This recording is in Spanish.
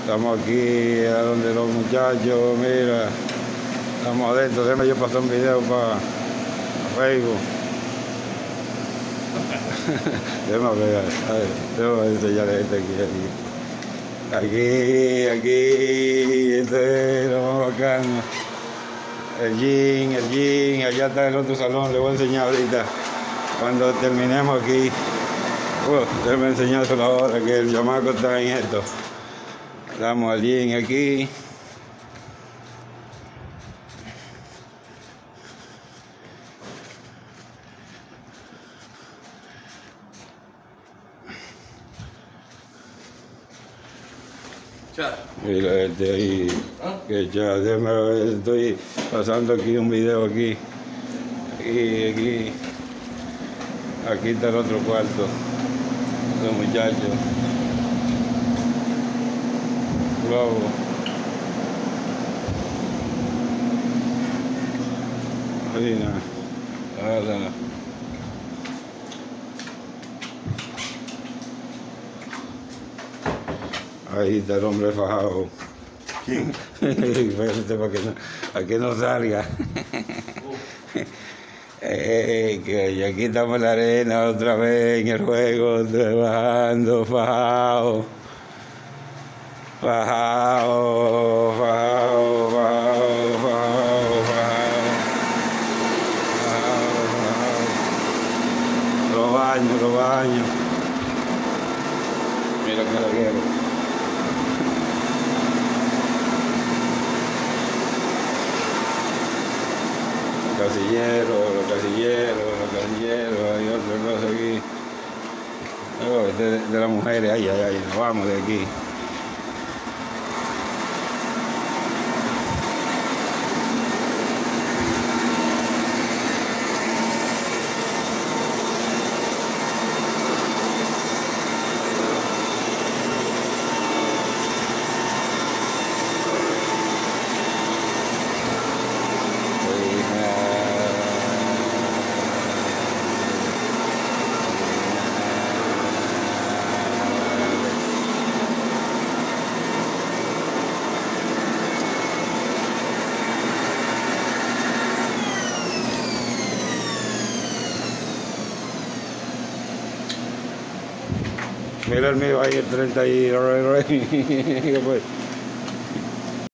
Estamos aquí a donde los muchachos, mira, estamos adentro. Déjame yo pasar un video para Facebook. déjame ver, a ver, déjame enseñarle este aquí, aquí. Aquí, aquí, este es lo más bacano. El jean, el jean, allá está el otro salón, le voy a enseñar ahorita. Cuando terminemos aquí, uh, déjame enseñárselo ahora que el chamaco está en esto. Estamos al jean aquí. Chat. Mira este ahí, ¿Ah? que ya, déjame ver, estoy pasando aquí un video aquí. Aquí, aquí. Aquí está el otro cuarto. Los muchachos. Globo. Ahí está el hombre fajado. ¿Quién? Espérate para que no, para que no salga. Eh, que y aquí estamos en la arena otra vez en el juego, trabajando, fajado. Fajado, fajado, fajado. Fajado, fajado. Los baños, los baños. Mira que lo quiero. Los casilleros, los casilleros, los casilleros, hay otra cosa aquí. Oh, este de, de las mujeres, ay, ay, ay, nos vamos de aquí. Mira el mío ahí, el 30 y... ¿Qué fue?